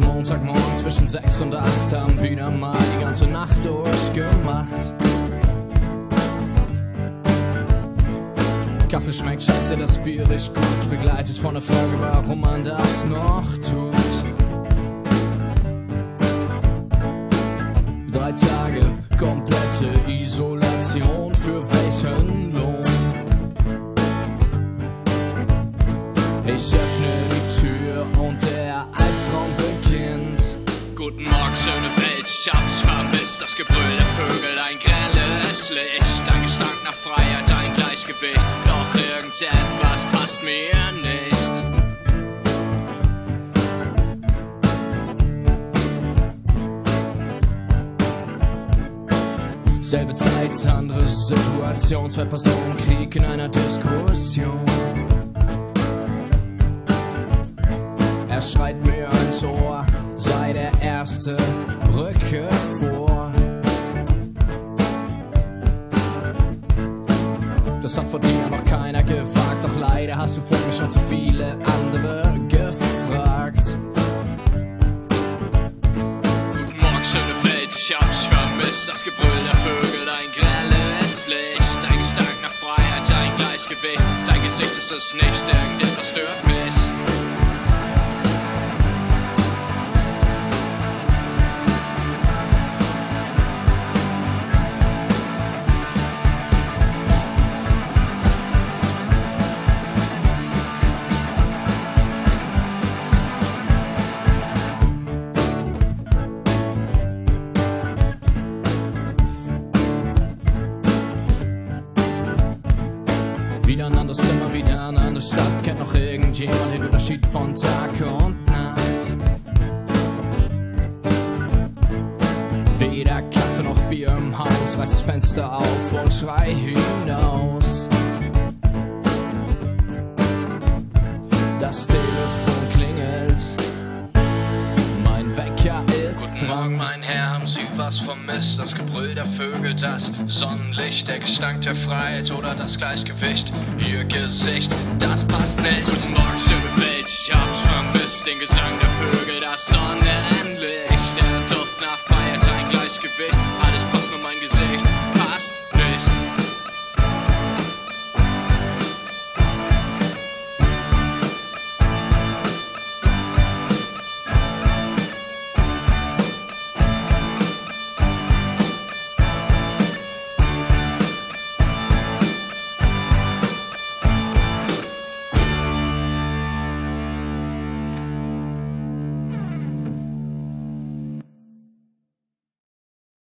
Montagmorgen zwischen 6 und 8 haben wieder mal die ganze Nacht durchgemacht. Kaffee schmeckt scheiße, das Bier riecht gut, begleitet von der Frage, warum man das noch tut. Drei Tage komplette Isolation, Morgen, schöne Welt, ich hab dich vermisst. Das Gebrüll der Vögel, ein grelles Licht. Ein Gestank nach Freiheit, ein Gleichgewicht. Doch irgendetwas passt mir nicht. Selbe Zeit, andere Situation, zwei Personen, Krieg in einer Diskussion. Der Erste, rücke vor. Das hat vor dir noch keiner gewagt, doch leider hast du vor mir schon zu viele andere gefragt. Guten Morgen, schöne Welt, ich hab dich vermisst. Das Gebrüll der Vögel, ein grelles Licht. Ein Gestank nach Freiheit, ein Gleichgewicht. Dein Gesicht ist es nicht, irgendetwas Wieder ein anderes Zimmer, wieder eine andere Stadt. Kennt noch irgendjemand den Unterschied von Tag und Nacht? Weder Kaffee noch Bier im Haus. Reiß das Fenster auf und schrei hinaus. Das Telefon klingelt. Mein Wecker ist Morgen, mein Herr, was vermisst? Das Gebrüll der Vögel, das Sonnenlicht, der Gestank der Freiheit oder das Gleichgewicht? Ihr Gesicht, das passt nicht. Guten Morgen, schöne Welt,